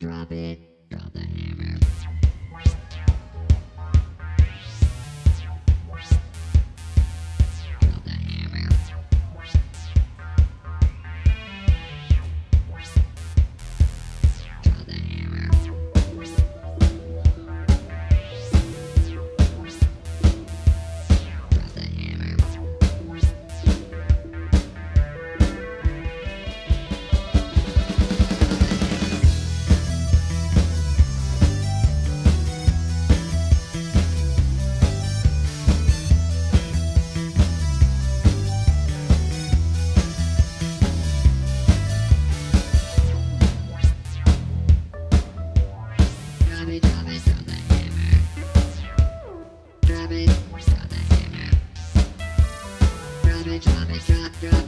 Drop it. Drop the Dun, dun.